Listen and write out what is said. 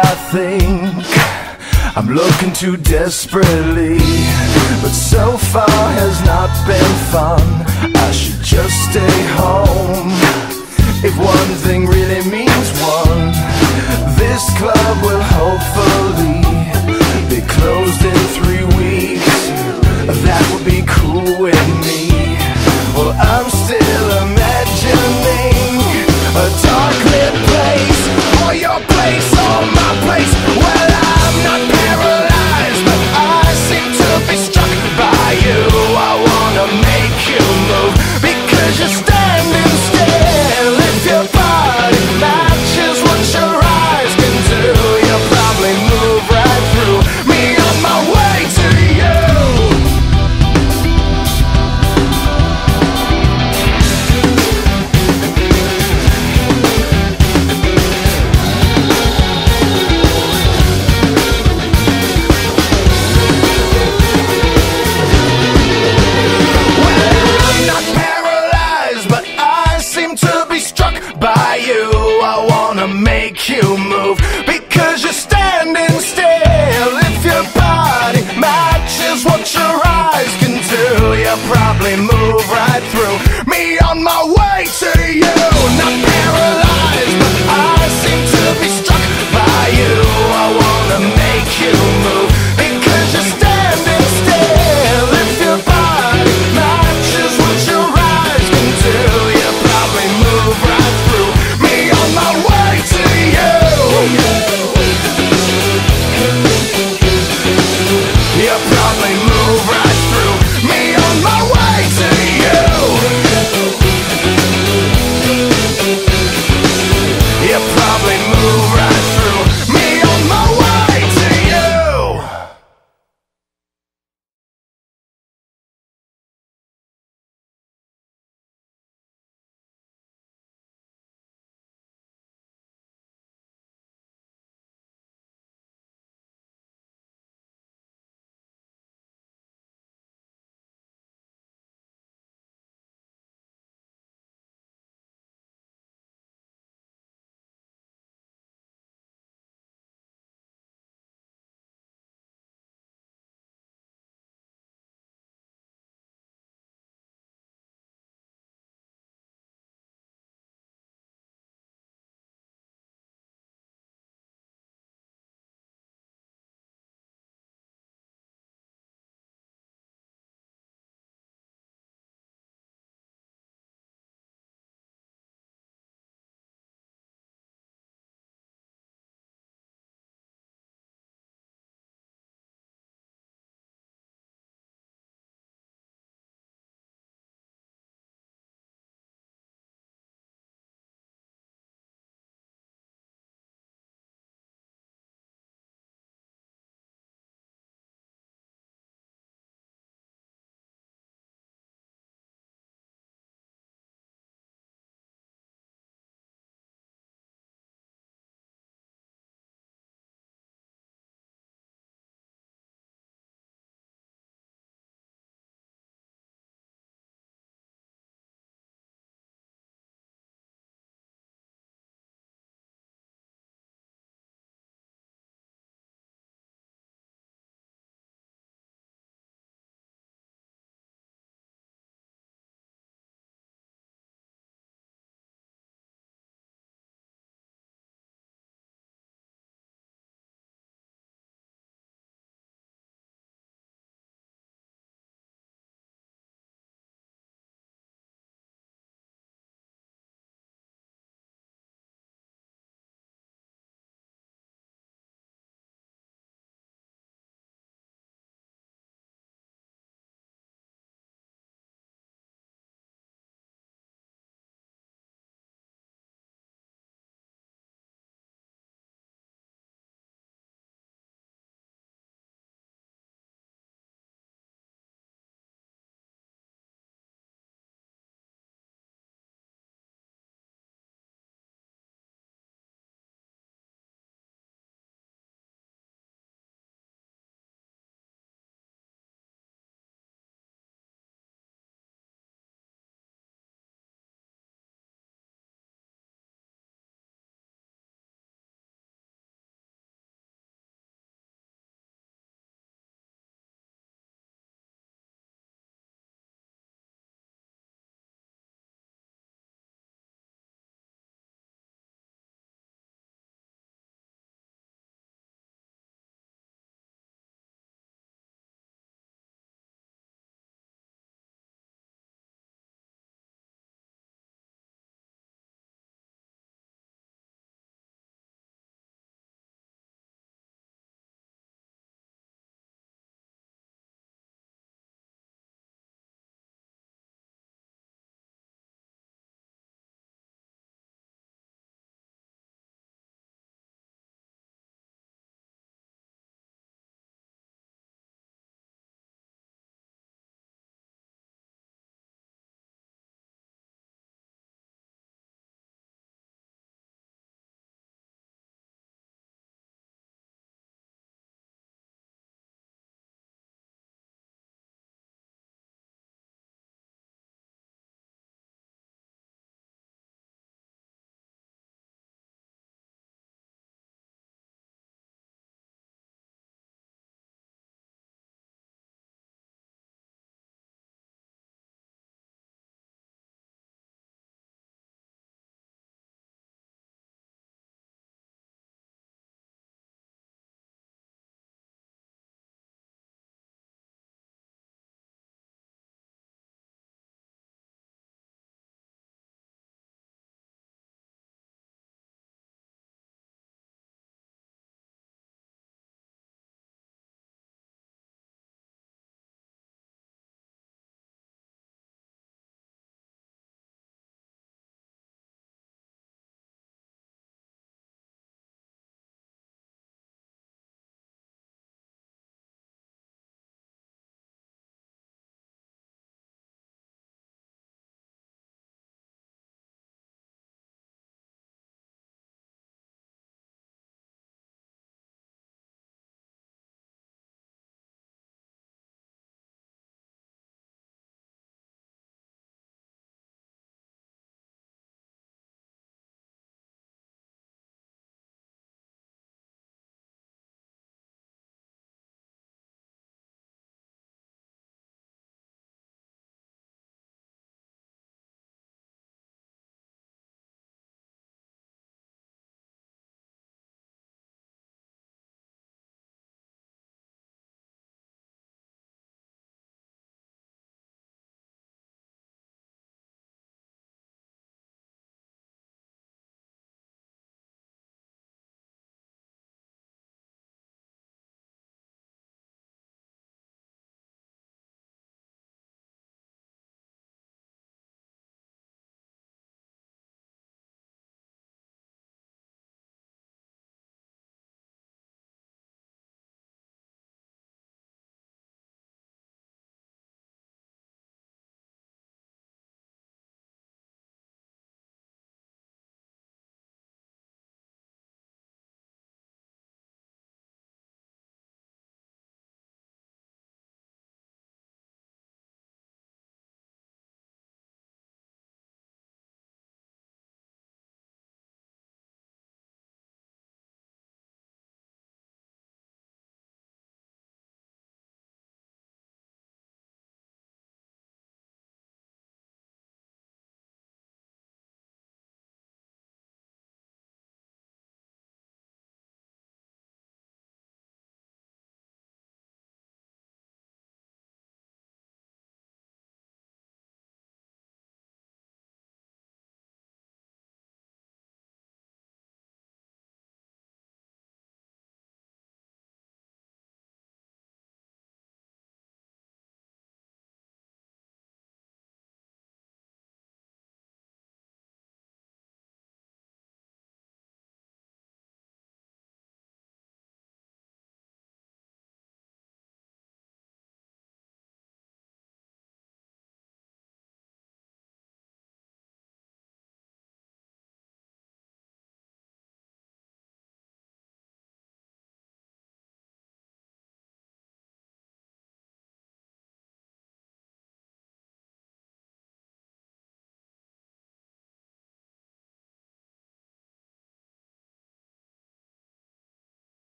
I think I'm looking too desperately But so far has not been fun. I should just stay home. If one thing really means one This club will hopefully Be closed in three weeks. That would be cool with me. Well I'm still imagining A dark lit place Or your place. through me on my way.